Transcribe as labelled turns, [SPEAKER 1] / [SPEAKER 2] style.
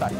[SPEAKER 1] ったり。